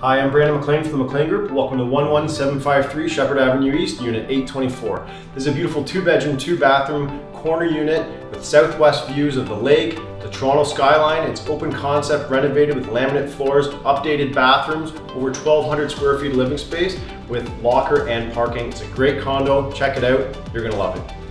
Hi, I'm Brandon McLean from the McLean Group. Welcome to 11753 Sheppard Avenue East, Unit 824. This is a beautiful two bedroom, two bathroom corner unit with southwest views of the lake, the Toronto skyline. It's open concept, renovated with laminate floors, updated bathrooms, over 1,200 square feet of living space with locker and parking. It's a great condo. Check it out. You're gonna love it.